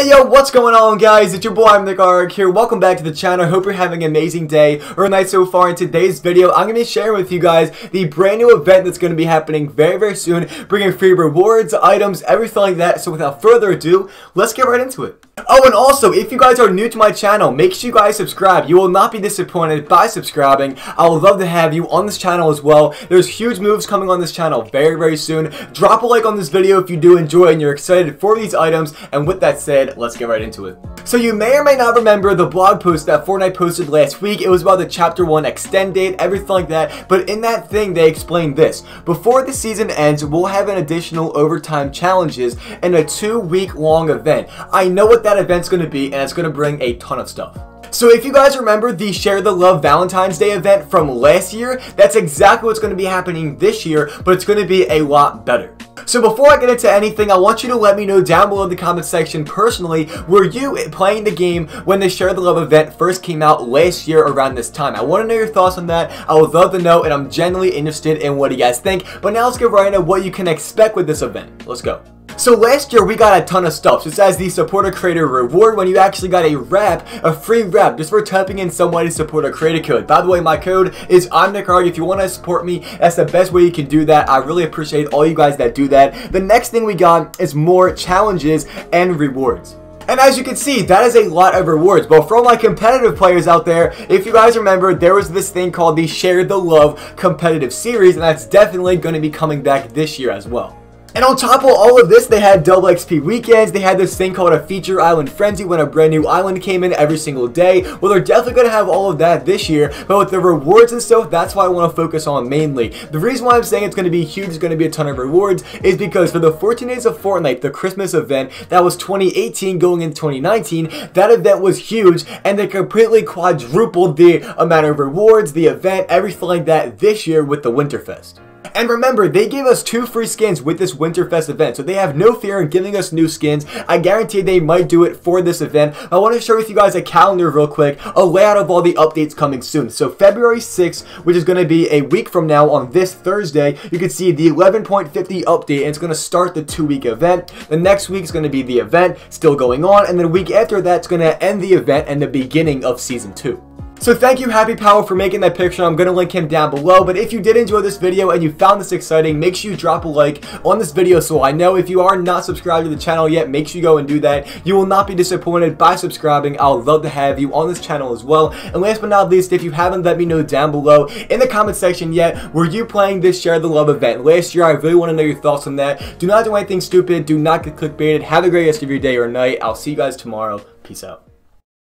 Hey yo, what's going on guys? It's your boy, I'm Nick Arg here. Welcome back to the channel. Hope you're having an amazing day or night so far. In today's video, I'm going to be sharing with you guys the brand new event that's going to be happening very, very soon, bringing free rewards, items, everything like that. So without further ado, let's get right into it. Oh, and also, if you guys are new to my channel, make sure you guys subscribe. You will not be disappointed by subscribing. I would love to have you on this channel as well. There's huge moves coming on this channel very, very soon. Drop a like on this video if you do enjoy and you're excited for these items. And with that said, let's get right into it. So you may or may not remember the blog post that Fortnite posted last week. It was about the Chapter 1 extend date, everything like that. But in that thing, they explained this. Before the season ends, we'll have an additional overtime challenges and a two-week long event. I know what that event's going to be, and it's going to bring a ton of stuff. So if you guys remember the Share the Love Valentine's Day event from last year, that's exactly what's going to be happening this year, but it's going to be a lot better. So before I get into anything, I want you to let me know down below in the comment section personally, were you playing the game when the Share the Love event first came out last year around this time? I want to know your thoughts on that. I would love to know and I'm genuinely interested in what you guys think. But now let's get right into what you can expect with this event. Let's go. So last year we got a ton of stuff, such as the supporter creator reward when you actually got a wrap, a free wrap, just for typing in somebody's supporter creator code. By the way, my code is I'm Nick If you want to support me, that's the best way you can do that. I really appreciate all you guys that do that. The next thing we got is more challenges and rewards. And as you can see, that is a lot of rewards. But for all my competitive players out there, if you guys remember, there was this thing called the Share the Love competitive series, and that's definitely going to be coming back this year as well. And on top of all of this, they had double XP weekends. They had this thing called a feature island frenzy when a brand new island came in every single day. Well, they're definitely going to have all of that this year. But with the rewards and stuff, that's why I want to focus on mainly. The reason why I'm saying it's going to be huge, it's going to be a ton of rewards, is because for the 14 days of Fortnite, the Christmas event, that was 2018 going into 2019, that event was huge and they completely quadrupled the amount of rewards, the event, everything like that this year with the Winterfest. And remember, they gave us two free skins with this Winterfest event, so they have no fear in giving us new skins. I guarantee they might do it for this event. I want to share with you guys a calendar real quick, a layout of all the updates coming soon. So February 6th, which is going to be a week from now on this Thursday, you can see the 11.50 update, and it's going to start the two-week event. The next week is going to be the event, still going on, and then week after that's going to end the event and the beginning of Season 2. So thank you Happy Power for making that picture. I'm going to link him down below. But if you did enjoy this video and you found this exciting, make sure you drop a like on this video so I know if you are not subscribed to the channel yet, make sure you go and do that. You will not be disappointed by subscribing. I would love to have you on this channel as well. And last but not least, if you haven't let me know down below in the comment section yet, were you playing this Share the Love event last year? I really want to know your thoughts on that. Do not do anything stupid. Do not get clickbaited. Have a great rest of your day or night. I'll see you guys tomorrow. Peace out.